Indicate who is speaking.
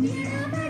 Speaker 1: Yeah,